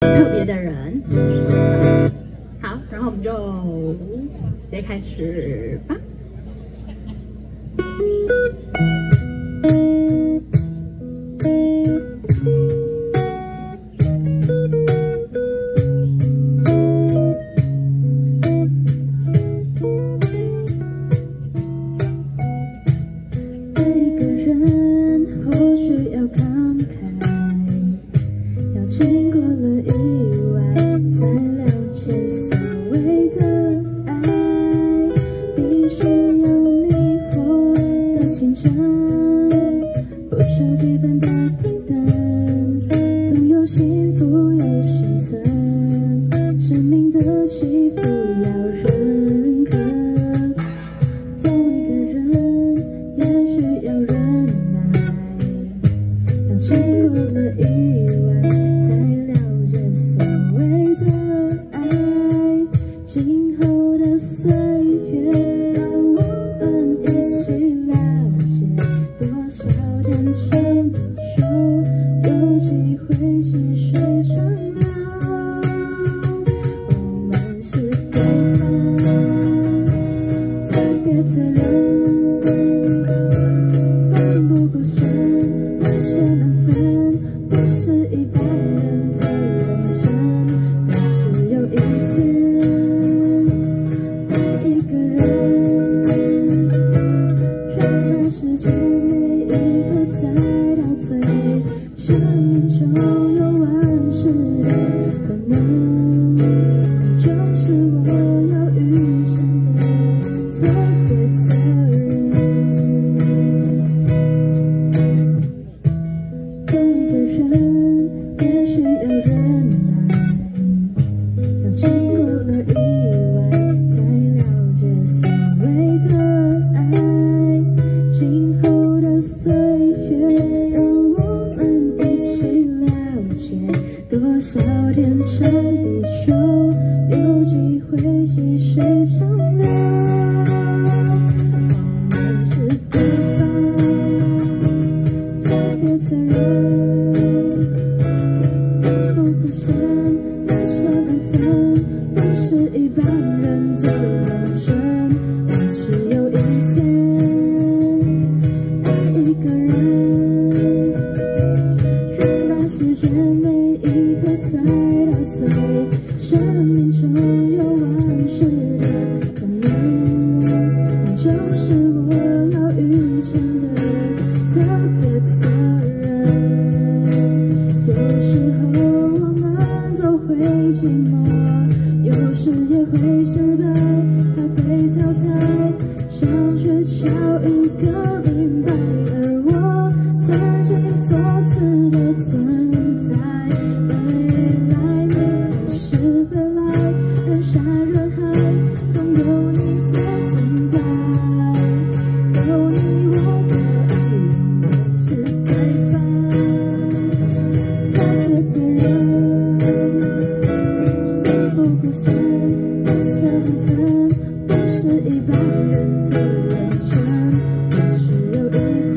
特别的人。好然后我们就直接开始吧。生基本太平淡，总有幸福有心酸，生命的起伏要认可。做一个人也需要忍耐，要经过了一。生命中有万事的可能，你就是我要遇见的。多少天长地久有几回细水长流我们是对方奋不顾身最生命中有万事的可能你就是我要遇见的特别的人有时候我们都会寂寞有时也会失败怕被淘汰难舍难分不是一般人。的认真若只有一天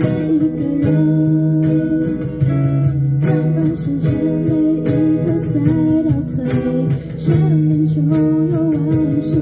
爱一个人让那时间每一刻在倒退生命中有万事